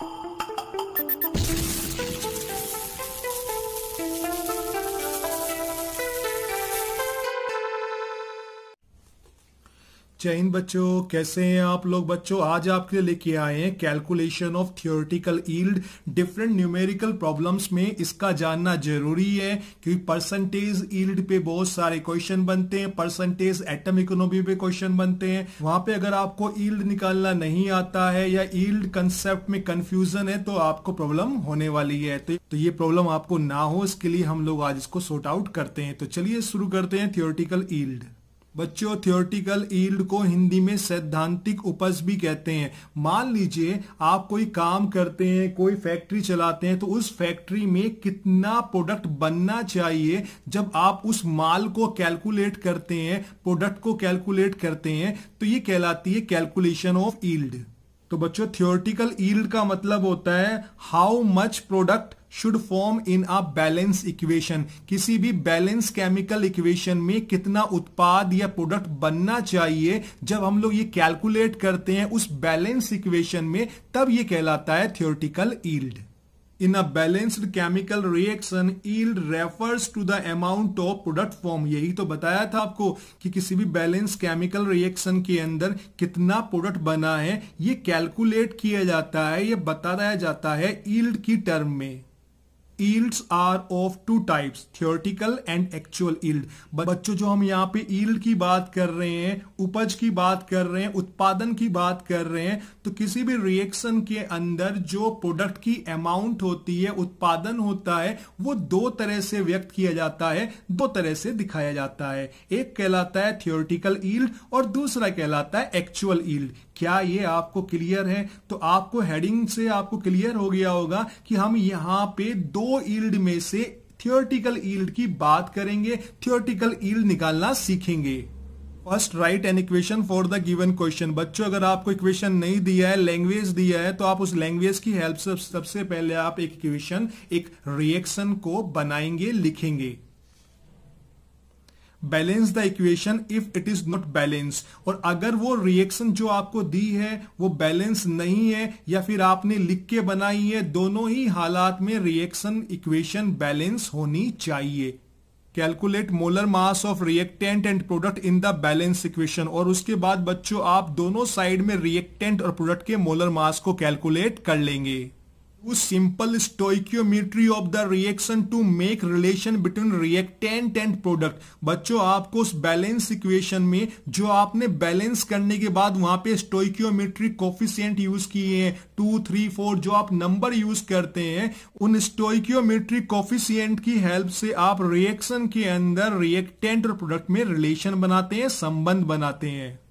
you जय हिंद बच्चों कैसे हैं आप लोग बच्चों? आज आपके लिए लेके आए हैं calculation of theoretical yield different numerical problems में इसका जानना ज़रूरी है क्योंकि परसेंटेज ईल्ड पे बहुत सारे क्वेश्चन बनते हैं परसेंटेज एटम इकोनॉमी पे क्वेश्चन बनते हैं। वहाँ पे अगर आपको ईल्ड निकालना नहीं आता है या ईल्ड कंसेप्ट में कंफ्यूजन है तो आपको प्रॉब्लम होने वाली है। तो, तो ये प्रॉब्लम आपको ना हो इसके लिए हम लोग आज इसको सोर्ट आउट करते हैं। तो चलिए शुरू करते हैं थियोरटिकल ईल्ड बच्चों थियोरटिकल ईल्ड को हिंदी में सैद्धांतिक उपज भी कहते हैं। मान लीजिए, आप कोई काम करते हैं, कोई फैक्ट्री चलाते हैं तो उस फैक्ट्री में कितना प्रोडक्ट बनना चाहिए? जब आप उस माल को कैलकुलेट करते हैं प्रोडक्ट को कैलकुलेट करते हैं तो ये कहलाती है कैलकुलेशन ऑफ़ ईल्ड तो बच्चों थियोरटिकल ईल्ड का मतलब होता है how much product should form in a balance equation किसी भी बैलेंस केमिकल इक्वेशन में कितना उत्पाद या प्रोडक्ट बनना चाहिए, जब हम लोग ये कैलकुलेट करते हैं उस बैलेंस इक्वेशन में, तब ये कहलाता है theoretical yield in a balanced chemical reaction yield refers to the amount of product form यही तो बताया था आपको कि किसी भी बैलेंस केमिकल रिएक्शन के अंदर कितना प्रोडक्ट बना है, ये कैलकुलेट किया जाता है, ये बताया जाता है ईल्ड की टर्म में. Yields are of two types theoretical and actual yield बच्चों, जो हम यहाँ पे ईल्ड की बात कर रहे हैं, उपज की बात कर रहे हैं, उत्पादन की बात कर रहे हैं तो किसी भी रिएक्शन के अंदर जो प्रोडक्ट की अमाउंट होती है, उत्पादन होता है, वो दो तरह से व्यक्त किया जाता है, दो तरह से दिखाया जाता है। एक कहलाता है थियोरटिकल ईल्ड और दूसरा कहलाता है एक्चुअल ईल्ड क्या ये आपको क्लियर है? तो आपको हेडिंग से आपको क्लियर हो गया होगा कि हम यहाँ पे दो ईल्ड में से थियोरटिकल ईल्ड की बात करेंगे थियोरटिकल ईल्ड निकालना सीखेंगे। First write an equation for the given question बच्चों, अगर आपको इक्वेशन नहीं दिया है लैंग्वेज दिया है तो आप उस लैंग्वेज की हेल्प से सबसे पहले आप एक इक्वेशन एक रिएक्शन को बनाएँगे, लिखेंगे। Balance the equation if it is not balance और अगर वो रिएक्शन जो आपको दी है, वो बैलेंस नहीं है, या फिर आपने लिख के बनाई है, दोनों ही हालात में रिएक्शन इक्वेशन बैलेंस होनी चाहिए। Calculate molar mass of reactant and product in the balance equation और उसके बाद बच्चों, आप दोनों साइड में रिएक्टेंट और प्रोडक्ट के मोलर मास को कैलकुलेट कर लेंगे। Simple stoichiometry of the reaction to make relation between reactant and product. बच्चों, आपको उस बैलेंस इक्वेशन में जो आपने बैलेंस करने के बाद वहाँ पे स्टोइक्योमेट्री कोफिशियंट यूज़ किए हैं टू थ्री फोर जो आप नंबर यूज़ करते हैं, उन स्टोइक्योमेट्री कोफिशियंट की हेल्प से आप रिएक्शन के अंदर रिएक्टेंट और प्रोडक्ट में रिलेशन बनाते हैं, संबंध बनाते हैं।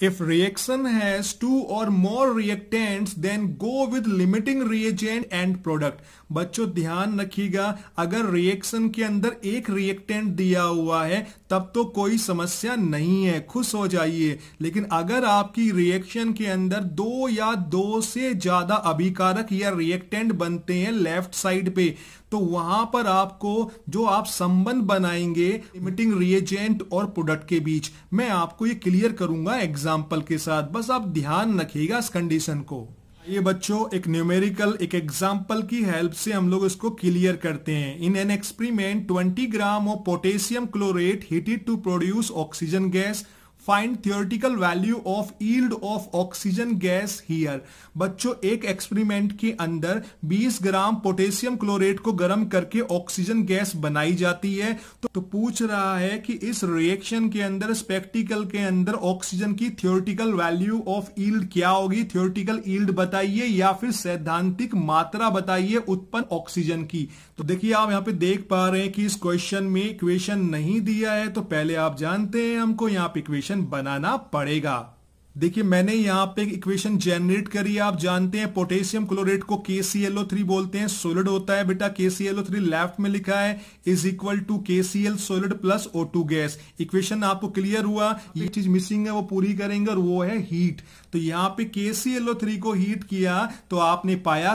If reaction has two or more reactants, then go with limiting reagent and product. बच्चों, ध्यान रखिएगा, अगर रिएक्शन के अंदर एक रिएक्टेंट दिया हुआ है, तब तो कोई समस्या नहीं है, खुश हो जाइए लेकिन अगर आपकी रिएक्शन के अंदर दो या दो से ज़्यादा अभिकारक या रिएक्टेंट बनते हैं लेफ़्ट साइड पे तो वहाँ पर आपको जो आप संबंध बनाएँगे लिमिटिंग रिएजेंट और प्रोडक्ट के बीच, मैं आपको ये क्लियर करूँगा एग्ज़ाम्पल के साथ, बस आप ध्यान रखिएगा इस कंडीशन को। ये बच्चों, एक न्यूमेरिकल एक एग्ज़ाम्पल की हेल्प से हम लोग इसको क्लियर करते हैं। In an experiment 20 gram of potassium chlorate heated to produce oxygen gas find theoretical value of yield of oxygen gas here बच्चों एक एक्सपेरिमेंट के अंदर 20 ग्राम पोटेशियम क्लोरेट को गर्म करके ऑक्सीजन गैस बनाई जाती है। तो, तो पूछ रहा है कि इस रिएक्शन के अंदर स्पेक्टिकल के अंदर ऑक्सीजन की थियोरटिकल वैल्यू ऑफ़ ईल्ड क्या होगी? थियोरटिकल ईल्ड बताइए या फिर सैद्धांतिक मात्रा बताइए उत्पन्न ऑक्सीजन की। तो देखिए आप यहाँ पे देख पा रहे हैं कि इस क्वेश्चन में इक्वेशन नहीं दिया है। तो पहले आप जानते हैं हमको यहाँ पे इक्वेशन बनाना पड़ेगा। देखिए, मैंने यहाँ पे एक इक्वेशन जनरेट करी है, आप जानते हैं पोटेशियम क्लोरेट को के थ्री बोलते हैं सोलिड होता है बेटा। के थ्री लेफ़्ट में लिखा है is equal to K C L solid plus O two gas equation आपको क्लियर हुआ, ये चीज़ मिसिंग है, वो पूरी करेंगे और वो है हीट तो यहाँ पे K C L O three को हीट किया तो आपने पाया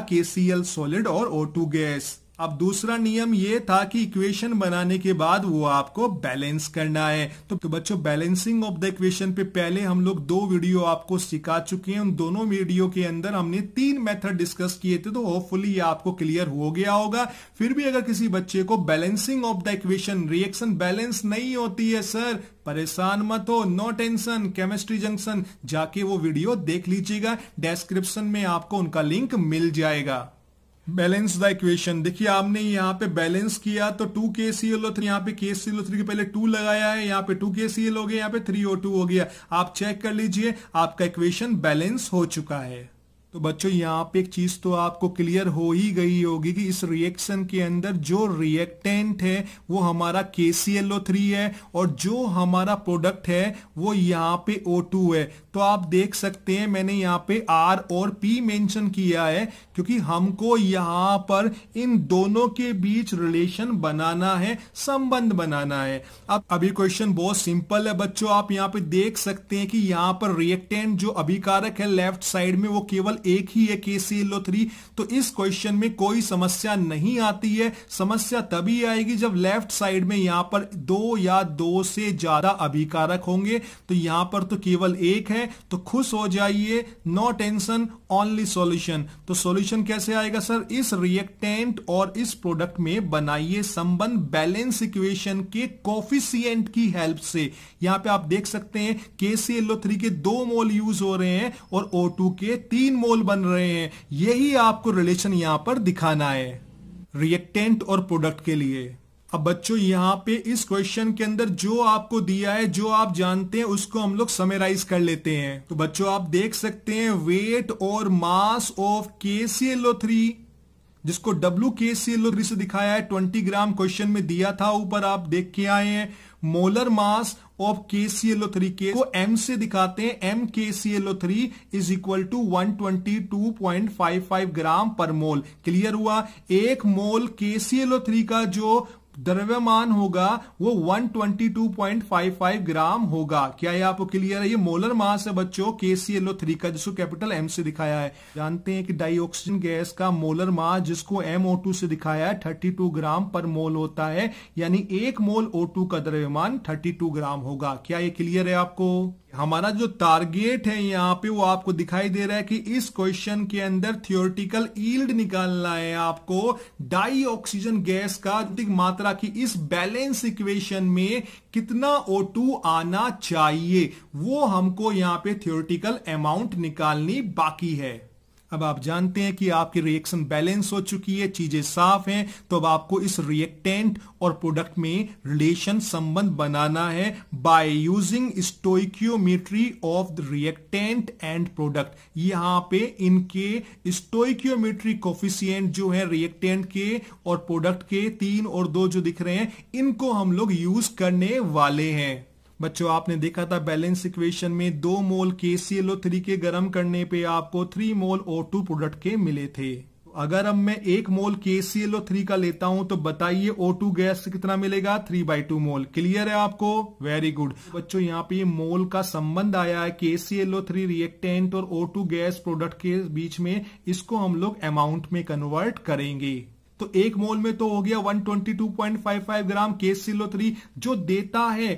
एल सोलिड और ओ टू गैस अब दूसरा नियम ये था कि इक्वेशन बनाने के बाद वो आपको बैलेंस करना है। तो, तो बच्चों बैलेंसिंग ऑफ़ द इक्वेशन पे पहले हम लोग दो वीडियो आपको सिखा चुके हैं। उन दोनों वीडियो के अंदर हमने तीन मेथड डिस्कस किए थे तो होपफुली ये आपको क्लियर हो गया होगा। फिर भी अगर किसी बच्चे को balancing of the equation reaction balance नहीं होती है सर परेशान मत हो नो टेंशन केमिस्ट्री जंक्शन जाके वो वीडियो देख लीजिएगा। डिस्क्रिप्शन में आपको उनका लिंक मिल जाएगा। बैलेंस द इक्वेशन देखिए, आपने यहाँ पे बैलेंस किया तो to K C L O three यहाँ पे K C L O three के पहले टू लगाया है, यहाँ पे टू के सी एल हो गया, यहाँ पे थ्री ओ टू हो गया। आप चेक कर लीजिए, आपका इक्वेशन बैलेंस हो चुका है। तो बच्चों, यहाँ पे एक चीज़ तो आपको क्लियर हो ही गई होगी कि इस रिएक्शन के अंदर जो रिएक्टेंट है, वो हमारा के थ्री है और जो हमारा प्रोडक्ट है, वो यहाँ पे ओ टू है। तो आप देख सकते हैं, मैंने यहाँ पे आर और पी मेंशन किया है क्योंकि हमको यहाँ पर इन दोनों के बीच रिलेशन बनाना है, संबंध बनाना है। अब अभी क्वेश्चन बहुत सिंपल है बच्चों, आप यहाँ पे देख सकते हैं कि यहाँ पर रिएक्टेंट जो अभिकारक है लेफ़्ट साइड में वो केवल एक ही है K C L O three तो इस क्वेश्चन में कोई समस्या नहीं आती है। समस्या तभी आएगी जब लेफ़्ट साइड में यहाँ पर दो या दो से ज़्यादा अभिकारक होंगे। तो यहाँ पर तो केवल एक है तो खुश हो जाइए। नो टेंशन ओनली सॉल्यूशन तो सॉल्यूशन कैसे आएगा सर इस रिएक्टेंट और इस प्रोडक्ट में बनाइए संबंध बैलेंस इक्वेशन के कोफिशियंट की हेल्प से। यहाँ पे आप देख सकते हैं के सी के दो मोल यूज़ हो रहे हैं और ओ के तीन मोल बन रहे हैं। यही आपको रिलेशन यहाँ पर दिखाना है। रिएक्टेंट और प्रोडक्ट के लिए। अब बच्चों, यहाँ पे इस क्वेश्चन के अंदर जो आपको दिया है, जो आप जानते हैं, उसको हम लोग समेराइज कर लेते हैं। तो बच्चों, आप देख सकते हैं वेट और मास ऑफ़ के सी थ्री जिसको डब्ल्यू के से दिखाया है। ट्वेंटी ग्राम क्वेश्चन में दिया था, ऊपर आप देख के आए हैं। Molar mass of K C L O three के एम से दिखाते हैं. M K C L O three is equal to one twenty two point five five gram per mole clear हुआ? एक मोल के सी एल ओ थ्री का जो द्रव्यमान होगा, वो 122.55 ग्राम होगा। क्या ये आपको क्लियर है? ये मोलर मास है बच्चों के सी एल ओ थ्री का, जिसको कैपिटल एम से दिखाया है। जानते हैं कि डाइऑक्सीजन गैस का मोलर मास, जिसको एम ओ टू से दिखाया है 32 ग्राम पर मोल होता है। यानी एक मोल ओ टू का द्रव्यमान 32 ग्राम होगा। क्या ये क्लियर है आपको? हमारा जो टारगेट है यहाँ पे वो आपको दिखाई दे रहा है कि इस क्वेश्चन के अंदर थियोरटिकल ईल्ड निकालना है आपको डाई ऑक्सीजन गैस का मात्रा की इस बैलेंस इक्वेशन में कितना O2 आना चाहिए, वो हमको यहाँ पे थियोरटिकल अमाउंट निकालनी बाकी है। अब आप जानते हैं कि आपकी रिएक्शन बैलेंस हो चुकी है, चीज़ें साफ़ हैं तो अब आपको इस रिएक्टेंट और प्रोडक्ट में रिलेशन संबंध बनाना है by using stoichiometry of the reactant and product यहाँ पे इनके स्टोइक्योमेट्री कोफिशियंट जो है रिएक्टेंट के और प्रोडक्ट के, तीन और दो जो दिख रहे हैं, इनको हम लोग यूज़ करने वाले हैं। बच्चों, आपने देखा था बैलेंस इक्वेशन में दो मोल के सी एल ओ थ्री के गर्म करने पे आपको three mole O two product के मिले थे। अगर अब मैं एक मोल के सी एल ओ थ्री का लेता हूँ तो बताइए ओ टू गैस कितना मिलेगा? Three by two mole. Clear है आपको? वेरी गुड बच्चों, यहाँ पे मोल का संबंध आया है K C L O three reactant और ओ टू गैस प्रोडक्ट के बीच में। इसको हम लोग अमाउंट में कन्वर्ट करेंगे। तो एक मोल में तो हो गया 122.55 ग्राम के सी एल ओ थ्री जो देता है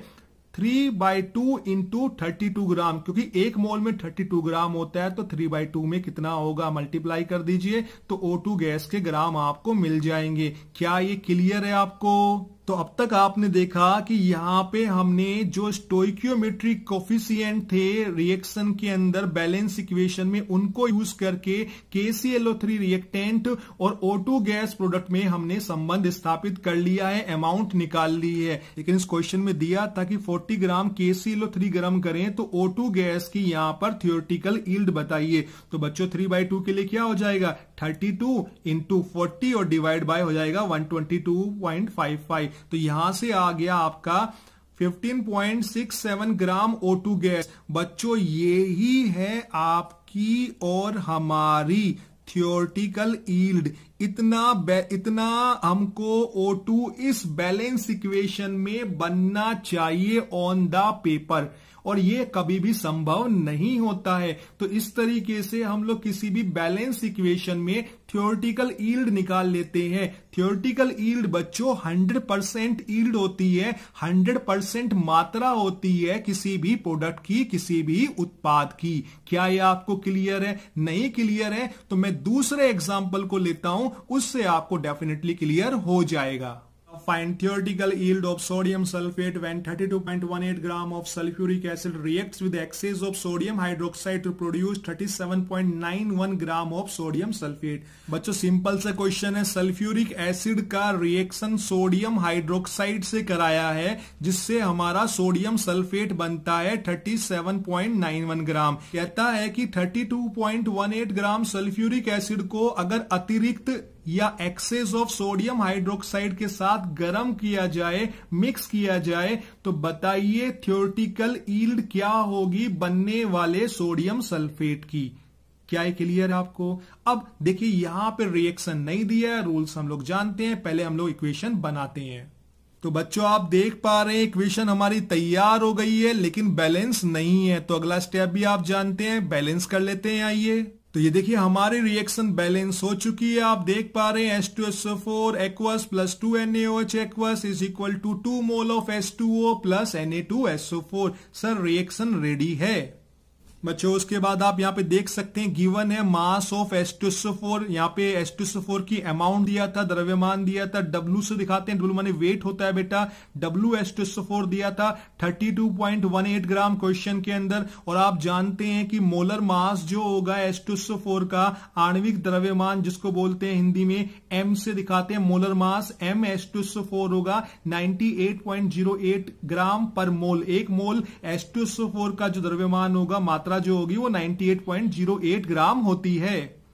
three by two into thirty two gram क्योंकि एक मोल में थर्टी टू ग्राम होता है तो थ्री बाई टू में कितना होगा? मल्टीप्लाई कर दीजिए तो ओ टू गैस के ग्राम आपको मिल जाएँगे। क्या ये क्लियर है आपको? तो अब तक आपने देखा कि यहाँ पे हमने जो स्टोइक्योमेट्रिक कोफिशियंट थे रिएक्शन के अंदर बैलेंस इक्वेशन में, उनको यूज़ करके K C L O three reactant और ओ टू गैस प्रोडक्ट में हमने संबंध स्थापित कर लिया है अमाउंट निकाल ली है। लेकिन इस क्वेश्चन में दिया था कि 40 ग्राम के सी एल ओ थ्री गर्म करें तो ओ टू गैस की यहाँ पर थियोरटिकल ईल्ड बताइए। तो बच्चों थ्री बाई के लिए क्या हो जाएगा? थर्टी टू इंटू फोर्टी और डिवाइड बाय हो जाएगा one twenty two point five five तो यहाँ से आ गया आपका 15.67 ग्राम O2 गैस। बच्चों, ये ही है आपकी और हमारी थियोरटिकल ईल्ड इतना इतना हमको O2 इस बैलेंस इक्वेशन में बनना चाहिए ऑन द पेपर और ये कभी भी संभव नहीं होता है। तो इस तरीके से हम लोग किसी भी बैलेंस इक्वेशन में थियोरटिकल ईल्ड निकाल लेते हैं। थियोरटिकल ईल्ड बच्चों 100 परसेंट ईल्ड होती है 100 परसेंट मात्रा होती है किसी भी प्रोडक्ट की, किसी भी उत्पाद की। क्या ये आपको क्लियर है? नहीं क्लियर है? तो मैं दूसरे एग्ज़ाम्पल को लेता हूँ, उससे आपको डेफिनेटली क्लियर हो जाएगा। Find theoretical yield of sodium sulfate when 32.18 gram of sulfuric acid reacts with excess of sodium hydroxide to produce 37.91 gram of sodium sulfate बच्चों सिंपल सा क्वेश्चन है सल्फ्यूरिक एसिड का रिएक्शन सोडियम हाइड्रोक्साइड से कराया है जिससे हमारा सोडियम सल्फेट बनता है 37.91 ग्राम कहता है कि 32.18 ग्राम सल्फ्यूरिक एसिड को अगर अतिरिक्त या एक्सेस ऑफ़ सोडियम हाइड्रोक्साइड के साथ गर्म किया जाए मिक्स किया जाए तो बताइए थियोरटिकल ईल्ड क्या होगी बनने वाले सोडियम सल्फेट की? क्या है क्लियर आपको? अब देखिए, यहाँ पे रिएक्शन नहीं दिया है रूल्स हम लोग जानते हैं, पहले हम लोग इक्वेशन बनाते हैं। तो बच्चों, आप देख पा रहे हैं इक्वेशन हमारी तैयार हो गई है, लेकिन बैलेंस नहीं है। तो अगला स्टेप भी आप जानते हैं बैलेंस कर लेते हैं, आइए। तो ये देखिए, हमारी रिएक्शन बैलेंस हो चुकी है। आप देख पा रहे हैं S two S four aqueous plus two N H aqueous is equal to two mole of S two O plus N A two S O four sir reaction ready है। बच्चों उसके बाद आप यहाँ पे देख सकते हैं गिवन है मास ऑफ़ एस्टोसोफोर यहाँ पे एस्टोसोफोर की अमाउंट दिया था, द्रव्यमान दिया था डब्लू से दिखाते हैं डब्लू माने वेट होता है बेटा डब्लू एस्टोसोफोर दिया था 32.18 ग्राम क्वेश्चन के अंदर, और आप जानते हैं कि मोलर मास जो होगा एस्टोसोफोर का, आणविक द्रव्यमान जिसको बोलते हैं हिंदी में एम से दिखाते हैं मोलर मास एम एस्टोसोफोर होगा 98.08 ग्राम पर मोल एक मोल एस्टोसोफोर का जो द्रव्यमान होगा, मात्रा मात्रा जो होगी वो 98.08 ग्राम होती है।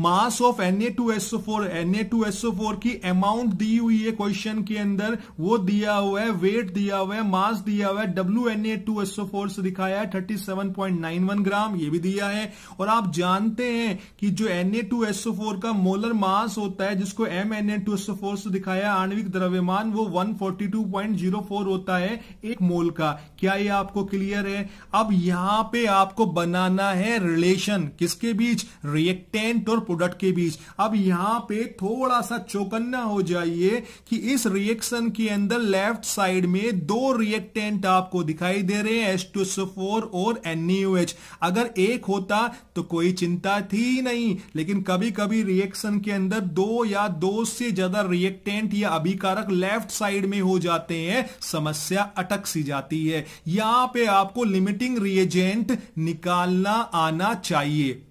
मास ऑफ़ Na2SO4 Na2SO4 की अमाउंट दी हुई है क्वेश्चन के अंदर, वो दिया हुआ है वेट दिया हुआ है मास दिया हुआ है WNA2SO4 से दिखाया है 37.91 ग्राम ये भी दिया है। और आप जानते हैं कि जो Na2SO4 का मोलर मास होता है, जिसको MNA2SO4 से दिखाया आणविक द्रव्यमान, वो 142.04 होता है एक मोल का। क्या ये आपको क्लियर है? अब यहाँ पे आपको बनाना है रिलेशन किसके बीच? रिएक्टेंट और प्रोडक्ट के बीच। अब यहाँ पे थोड़ा सा चौकन्ना हो जाइए कि इस रिएक्शन के अंदर लेफ़्ट साइड में दो रिएक्टेंट आपको दिखाई दे रहे हैं H2SO4 और NaOH अगर एक होता तो कोई चिंता थी नहीं, लेकिन कभी कभी रिएक्शन के अंदर दो या दो से ज़्यादा रिएक्टेंट या अभिकारक लेफ़्ट साइड में हो जाते हैं, समस्या अटक सी जाती है। यहाँ पे आपको लिमिटिंग रिएजेंट निकालना आना चाहिए।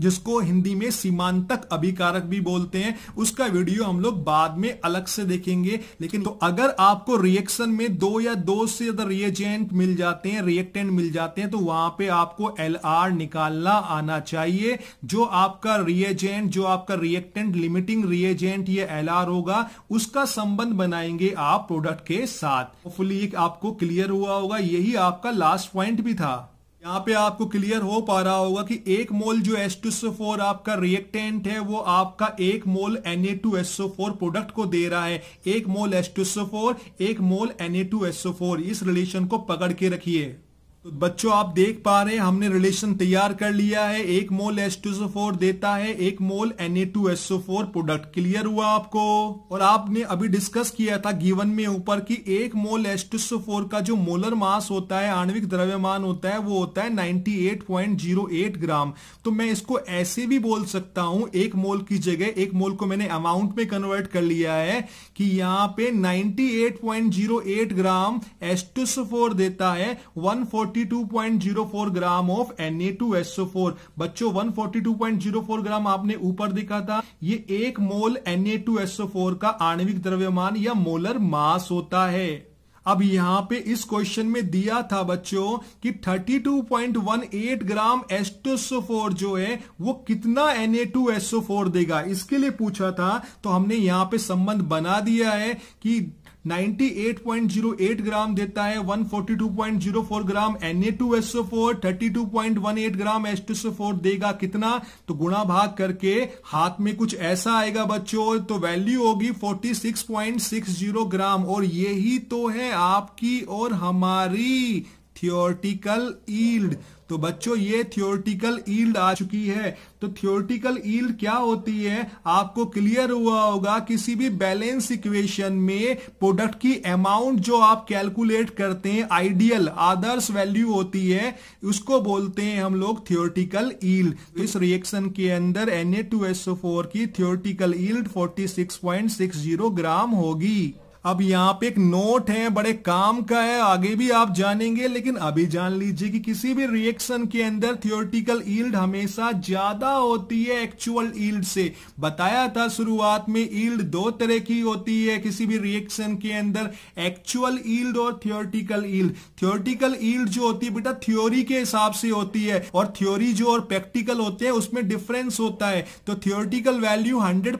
जिसको हिंदी में सीमांतक अभिकारक भी बोलते हैं, उसका वीडियो हम लोग बाद में अलग से देखेंगे। लेकिन तो अगर आपको रिएक्शन में दो या दो से ज़्यादा रिएजेंट मिल जाते हैं रिएक्टेंट मिल जाते हैं तो वहाँ पे आपको एल आर निकालना आना चाहिए। जो आपका रिएजेंट जो आपका रिएक्टेंट लिमिटिंग रिएजेंट ये एल आर होगा, उसका संबंध बनाएँगे आप प्रोडक्ट के साथ। होपफुली आपको क्लियर हुआ होगा, यही आपका लास्ट पॉइंट भी था। यहाँ पे आपको क्लियर हो पा रहा होगा कि एक मोल जो H2SO4 आपका रिएक्टेंट है, वो आपका एक मोल Na2SO4 प्रोडक्ट को दे रहा है। एक मोल H2SO4 एक मोल Na2SO4 इस रिलेशन को पकड़ के रखिए। तो बच्चों, आप देख पा रहे हैं, हमने रिलेशन तैयार कर लिया है। एक मोल H2SO4 देता है, एक मोल Na2SO4 प्रोडक्ट क्लियर हुआ आपको। और आपने अभी डिस्कस किया था गिवन में ऊपर कि एक मोल H2SO4 का जो मोलर मास होता है, आणविक द्रव्यमान होता है, वो होता है 98.08 ग्राम तो मैं इसको ऐसे भी बोल सकता हूँ, एक मोल की जगह, एक मोल को मैंने अमाउंट में कन्वर्ट कर लिया है कि यहाँ पे 98.08 ग्राम H2SO4 देता है 140 142.04 ग्राम ऑफ़ Na2SO4 बच्चों 142.04 ग्राम आपने ऊपर दिखा था। ये एक मोल Na2SO4 का आणविक द्रव्यमान या मोलर मास होता है। अब यहाँ पे इस क्वेश्चन में दिया था बच्चों कि 32.18 ग्राम एस्टोसोफोर जो है, वो कितना Na2SO4 देगा? इसके लिए पूछा था तो हमने यहाँ पे संबंध बना दिया है कि 98.08 ग्राम देता है 142.04 ग्राम Na2SO4 32.18 ग्राम H2SO4 देगा कितना? तो गुणा भाग करके हाथ में कुछ ऐसा आएगा बच्चों तो वैल्यू होगी 46.60 ग्राम। और यही तो है आपकी और हमारी थियोरटिकल ईल्ड तो बच्चों, ये थियोरटिकल ईल्ड आ चुकी है। तो थियोरटिकल ईल्ड क्या होती है? आपको क्लियर हुआ होगा, किसी भी बैलेंस इक्वेशन में प्रोडक्ट की अमाउंट जो आप कैलकुलेट करते हैं आइडियल आदर्श वैल्यू होती है, उसको बोलते हैं हम लोग थियोरटिकल ईल्ड तो इस रिएक्शन के अंदर Na2SO4 की थियोरटिकल ईल्ड 46.60 ग्राम होगी। अब यहाँ पे एक नोट है, बड़े काम का है, आगे भी आप जानेंगे, लेकिन अभी जान लीजिए कि किसी भी रिएक्शन के अंदर थियोरटिकल ईल्ड हमेशा ज़्यादा होती है एक्चुअल ईल्ड से। बताया था शुरुआत में ईल्ड दो तरह की होती है, किसी भी रिएक्शन के अंदर एक्चुअल ईल्ड और थियोरटिकल ईल्ड थियोरटिकल ईल्ड जो होती है बेटा थ्योरी के हिसाब से होती है, और थ्योरी जो और प्रैक्टिकल होते हैं, उसमें डिफरेंस होता है। तो थियोरटिकल वैल्यू हंड्रेड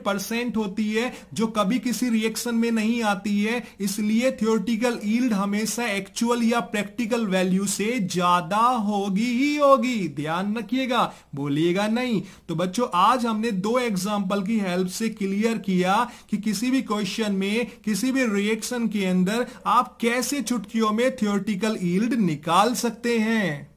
होती है, जो कभी किसी रिएक्शन में नहीं आती आती है, इसलिए थियोरटिकल ईल्ड हमेशा एक्चुअल या प्रैक्टिकल वैल्यू से ज़्यादा होगी ही होगी। ध्यान रखिएगा, बोलिएगा नहीं। तो बच्चों, आज हमने दो एग्ज़ाम्पल की हेल्प से क्लियर किया कि किसी भी क्वेश्चन में, किसी भी रिएक्शन के अंदर आप कैसे चुटकियों में थियोरटिकल ईल्ड निकाल सकते हैं।